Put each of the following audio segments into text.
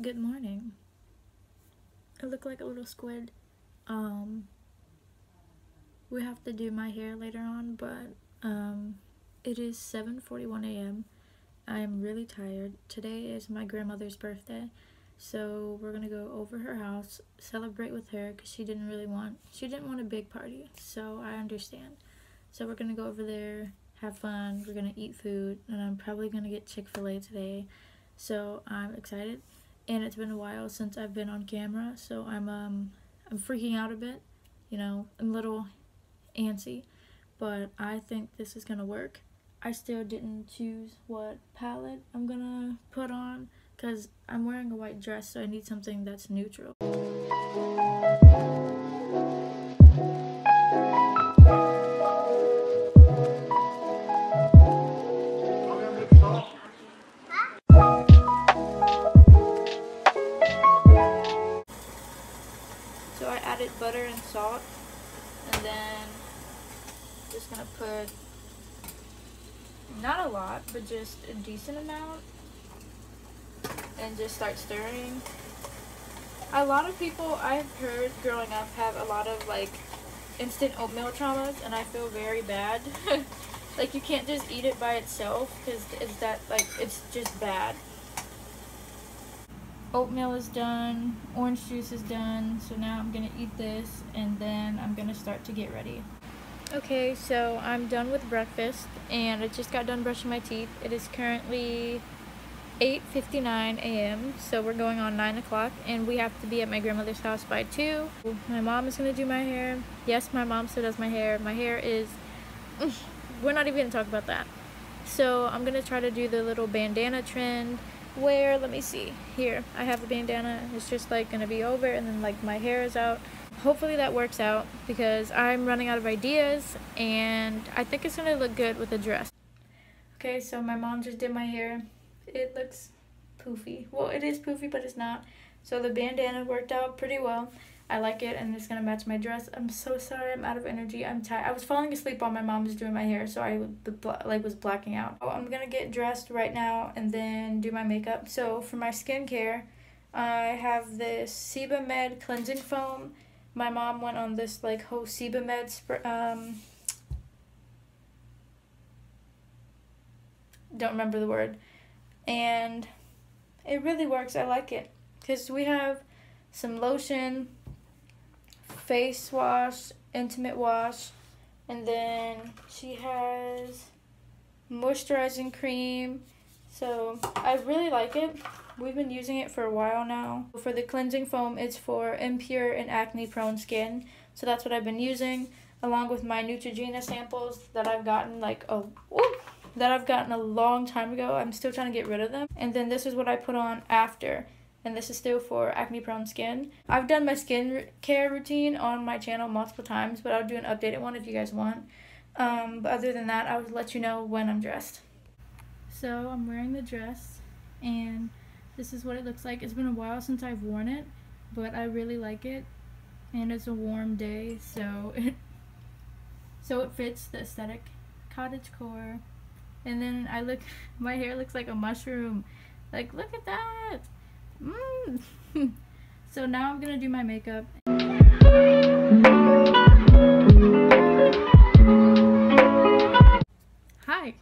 Good morning. I look like a little squid. Um, we have to do my hair later on, but um, it is 7:41 a.m. I am really tired. Today is my grandmother's birthday, so we're gonna go over her house, celebrate with her, cause she didn't really want she didn't want a big party, so I understand. So we're gonna go over there, have fun. We're gonna eat food, and I'm probably gonna get Chick Fil A today. So I'm excited and it's been a while since I've been on camera, so I'm um I'm freaking out a bit. You know, I'm a little antsy, but I think this is gonna work. I still didn't choose what palette I'm gonna put on because I'm wearing a white dress, so I need something that's neutral. Added butter and salt and then just gonna put not a lot but just a decent amount and just start stirring. A lot of people I've heard growing up have a lot of like instant oatmeal traumas and I feel very bad. Like you can't just eat it by itself because it's that like it's just bad oatmeal is done, orange juice is done, so now I'm gonna eat this and then I'm gonna start to get ready. Okay, so I'm done with breakfast and I just got done brushing my teeth. It is currently 8.59 a.m. so we're going on 9 o'clock and we have to be at my grandmother's house by 2. My mom is going to do my hair. Yes, my mom still does my hair. My hair is... We're not even going to talk about that. So I'm going to try to do the little bandana trend where let me see here I have the bandana it's just like gonna be over and then like my hair is out. Hopefully that works out because I'm running out of ideas and I think it's gonna look good with a dress. Okay so my mom just did my hair. It looks poofy. Well it is poofy but it's not. So the bandana worked out pretty well I like it and it's gonna match my dress. I'm so sorry. I'm out of energy. I'm tired. I was falling asleep while my mom was doing my hair, so I like was blacking out. Oh, I'm gonna get dressed right now and then do my makeup. So for my skincare, I have this Sebamed cleansing foam. My mom went on this like whole Sebamed um. Don't remember the word, and it really works. I like it because we have some lotion face wash, intimate wash, and then she has moisturizing cream. So I really like it. We've been using it for a while now. For the cleansing foam, it's for impure and acne prone skin. So that's what I've been using along with my Neutrogena samples that I've gotten like a that I've gotten a long time ago. I'm still trying to get rid of them. And then this is what I put on after and this is still for acne prone skin. I've done my skin care routine on my channel multiple times, but I'll do an updated one if you guys want. Um, but other than that, I would let you know when I'm dressed. So I'm wearing the dress, and this is what it looks like. It's been a while since I've worn it, but I really like it, and it's a warm day, so it so it fits the aesthetic. Cottage core, and then I look, my hair looks like a mushroom. Like, look at that! Mm. so now I'm gonna do my makeup. Hi.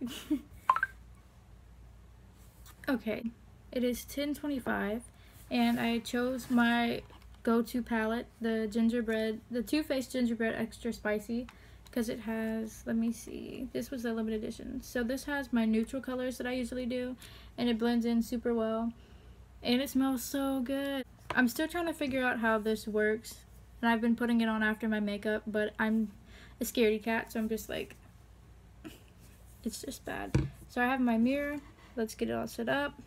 okay, it is 10:25, and I chose my go-to palette, the gingerbread, the Too Faced gingerbread extra spicy because it has, let me see, this was a limited edition. So this has my neutral colors that I usually do, and it blends in super well, and it smells so good. I'm still trying to figure out how this works, and I've been putting it on after my makeup, but I'm a scaredy cat, so I'm just like, it's just bad. So I have my mirror, let's get it all set up.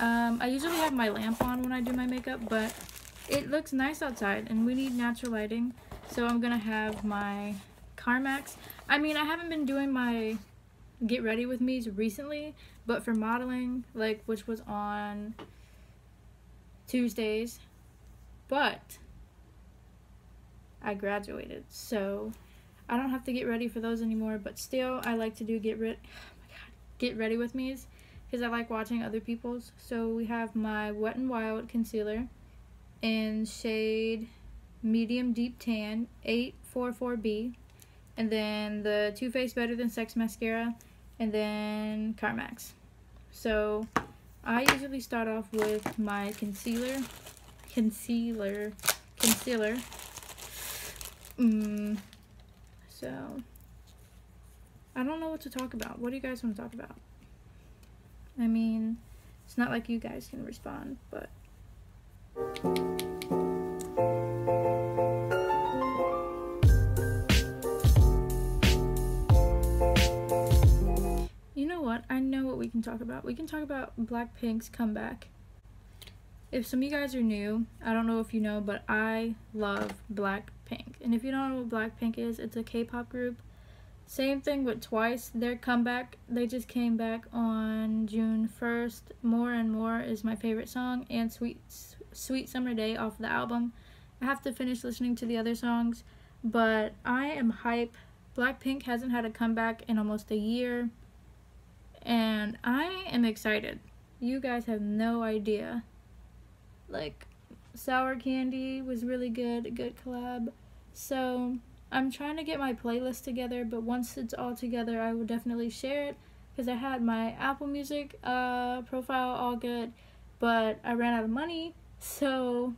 Um, I usually have my lamp on when I do my makeup, but it looks nice outside, and we need natural lighting, so I'm gonna have my Carmex. I mean, I haven't been doing my get ready with me's recently, but for modeling, like, which was on Tuesdays, but I graduated, so I don't have to get ready for those anymore, but still, I like to do get rid, oh god, get ready with me's, because I like watching other people's. So we have my Wet n Wild concealer in shade medium deep tan 844B and then the Too Faced Better Than Sex mascara and then Carmex. So I usually start off with my concealer, concealer, concealer. Mm, so I don't know what to talk about. What do you guys want to talk about? I mean, it's not like you guys can respond, but. Can talk about. We can talk about Blackpink's comeback. If some of you guys are new, I don't know if you know, but I love Blackpink. And if you don't know what Blackpink is, it's a K pop group same thing with Twice. Their comeback, they just came back on June 1st. More and More is my favorite song, and Sweet Sweet Summer Day off the album. I have to finish listening to the other songs, but I am hype. Blackpink hasn't had a comeback in almost a year, and I am excited. You guys have no idea. Like, Sour Candy was really good, good collab. So, I'm trying to get my playlist together, but once it's all together, I will definitely share it because I had my Apple Music uh, profile all good, but I ran out of money, so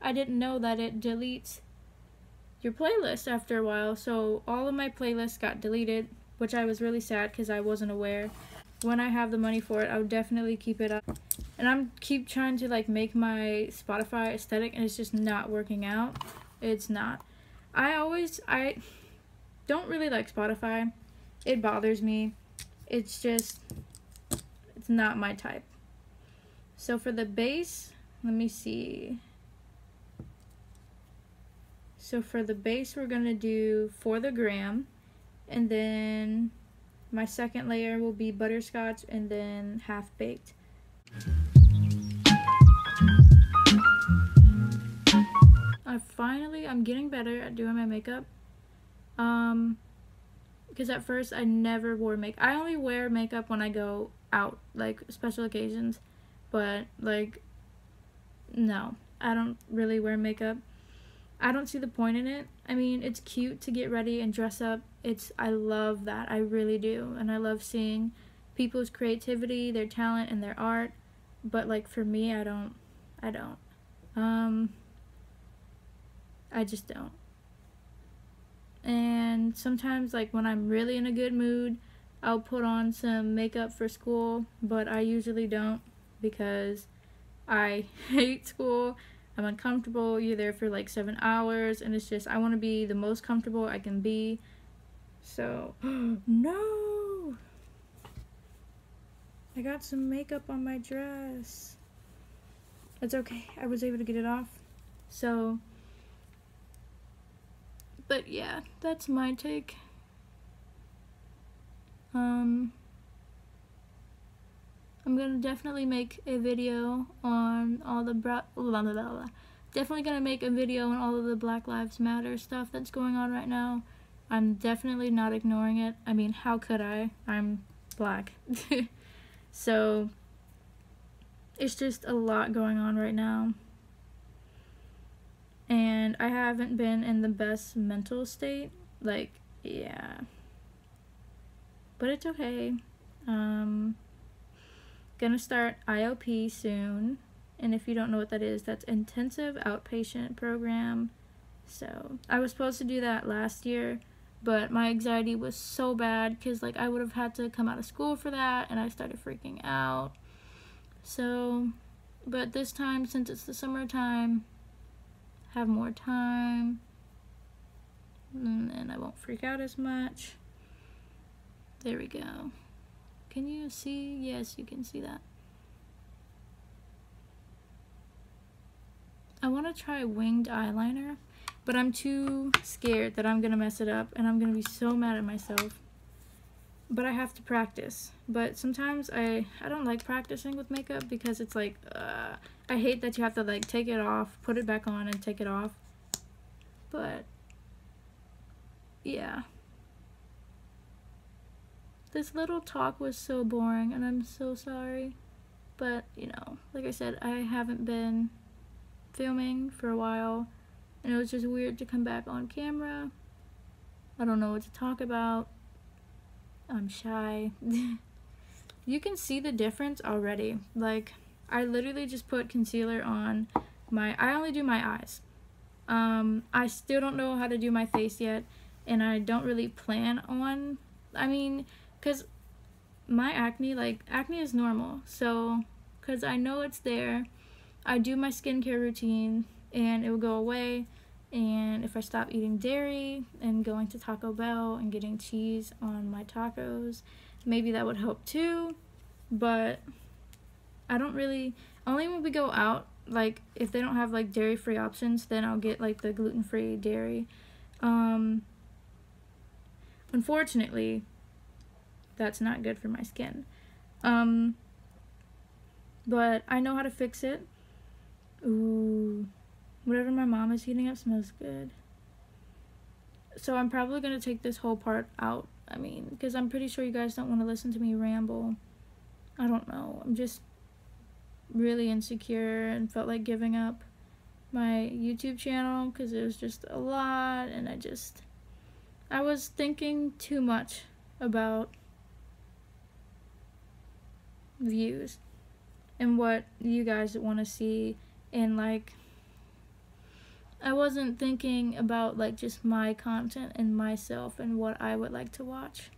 I didn't know that it deletes your playlist after a while. So all of my playlists got deleted, which I was really sad because I wasn't aware. When I have the money for it, I would definitely keep it up. And I'm keep trying to like make my Spotify aesthetic, and it's just not working out. It's not. I always I don't really like Spotify. It bothers me. It's just it's not my type. So for the base, let me see. So for the base, we're going to do for the gram. And then my second layer will be butterscotch and then half baked. I finally, I'm getting better at doing my makeup. Um, because at first I never wore makeup. I only wear makeup when I go out, like special occasions. But, like, no, I don't really wear makeup. I don't see the point in it. I mean, it's cute to get ready and dress up. It's I love that. I really do. And I love seeing people's creativity, their talent and their art. But like for me, I don't I don't. Um I just don't. And sometimes, like when I'm really in a good mood, I'll put on some makeup for school, but I usually don't because I hate school. I'm uncomfortable. You're there for like seven hours, and it's just, I want to be the most comfortable I can be. So, no! I got some makeup on my dress. It's okay. I was able to get it off. So, but yeah, that's my take. Um, I'm gonna definitely make a video on all the blah, blah, blah, blah. definitely gonna make a video on all of the Black Lives Matter stuff that's going on right now. I'm definitely not ignoring it. I mean, how could I? I'm black. so it's just a lot going on right now and I haven't been in the best mental state. Like, yeah. But it's okay. Um, gonna start IOP soon. And if you don't know what that is, that's intensive outpatient program. So, I was supposed to do that last year, but my anxiety was so bad because, like, I would have had to come out of school for that, and I started freaking out. So, but this time, since it's the summertime, have more time and I won't freak out as much. There we go. Can you see? Yes, you can see that. I want to try winged eyeliner, but I'm too scared that I'm going to mess it up and I'm going to be so mad at myself. But I have to practice. But sometimes I, I don't like practicing with makeup because it's like, uh, I hate that you have to like take it off, put it back on, and take it off. But yeah. This little talk was so boring and I'm so sorry. But, you know, like I said, I haven't been filming for a while and it was just weird to come back on camera. I don't know what to talk about. I'm shy. you can see the difference already. Like, I literally just put concealer on my, I only do my eyes. Um, I still don't know how to do my face yet, and I don't really plan on, I mean, because my acne, like, acne is normal, so, because I know it's there, I do my skincare routine, and it will go away, and if I stop eating dairy and going to Taco Bell and getting cheese on my tacos, maybe that would help too, but I don't really, only when we go out like if they don't have like dairy free options then I'll get like the gluten free dairy. Um unfortunately that's not good for my skin. Um but I know how to fix it. Ooh whatever my mom is heating up smells good. So I'm probably gonna take this whole part out I mean because I'm pretty sure you guys don't want to listen to me ramble. I don't know. I'm just really insecure and felt like giving up my YouTube channel because it was just a lot and I just I was thinking too much about views and what you guys want to see and like I wasn't thinking about like just my content and myself and what I would like to watch.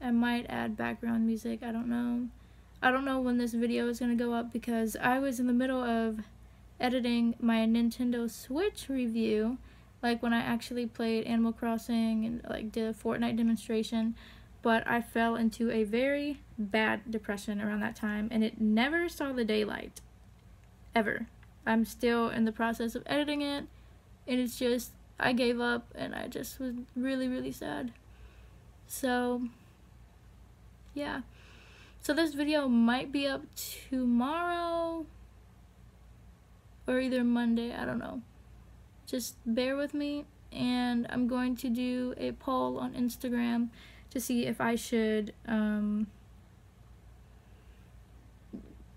I might add background music, I don't know. I don't know when this video is going to go up because I was in the middle of editing my Nintendo Switch review, like when I actually played Animal Crossing and like did a Fortnite demonstration, but I fell into a very bad depression around that time and it never saw the daylight. Ever. I'm still in the process of editing it and it's just I gave up and I just was really really sad. So yeah. So this video might be up tomorrow or either Monday, I don't know. Just bear with me and I'm going to do a poll on Instagram to see if I should um,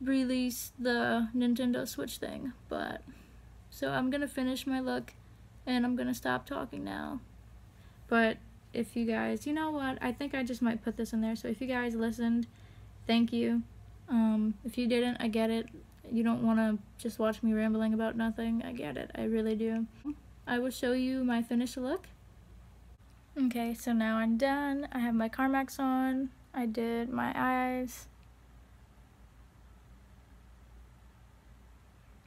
release the Nintendo Switch thing. But so I'm gonna finish my look and I'm gonna stop talking now. But if you guys, you know what, I think I just might put this in there. So if you guys listened thank you. Um, if you didn't, I get it. You don't want to just watch me rambling about nothing. I get it. I really do. I will show you my finished look. Okay, so now I'm done. I have my Carmex on. I did my eyes.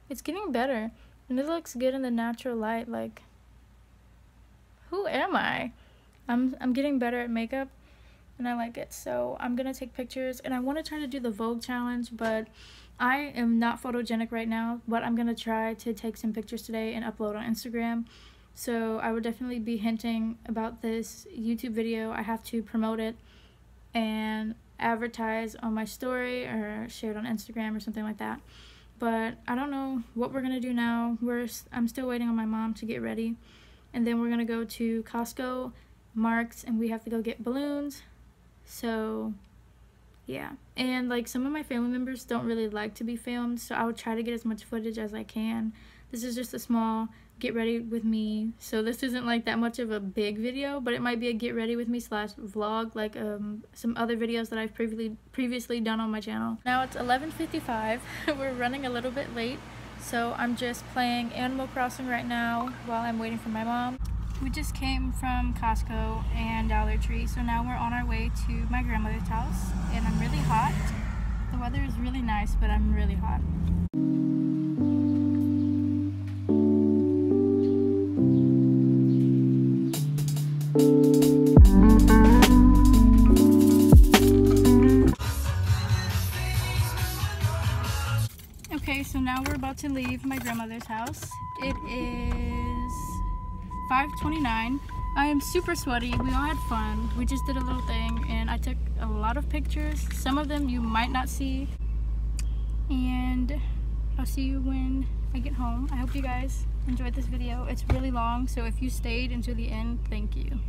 It's getting better. And it looks good in the natural light. Like, who am I? I'm, I'm getting better at makeup and I like it. So I'm going to take pictures and I want to try to do the Vogue challenge, but I am not photogenic right now, but I'm going to try to take some pictures today and upload on Instagram. So I would definitely be hinting about this YouTube video. I have to promote it and advertise on my story or share it on Instagram or something like that. But I don't know what we're to do now. We're I'm still waiting on my mom to get ready. And then we're to go to Costco, Marc's, and we have to go get balloons so, yeah. And like some of my family members don't really like to be filmed, so I will try to get as much footage as I can. This is just a small get ready with me. So this isn't like that much of a big video, but it might be a get ready with me slash vlog like um, some other videos that I've previously previously done on my channel. Now it's 11.55. We're running a little bit late. So I'm just playing Animal Crossing right now while I'm waiting for my mom. We just came from Costco and Dollar Tree, so now we're on our way to my grandmother's house, and I'm really hot. The weather is really nice, but I'm really hot. About to leave my grandmother's house. It is 5.29. I am super sweaty. We all had fun. We just did a little thing and I took a lot of pictures. Some of them you might not see. And I'll see you when I get home. I hope you guys enjoyed this video. It's really long, so if you stayed until the end, thank you.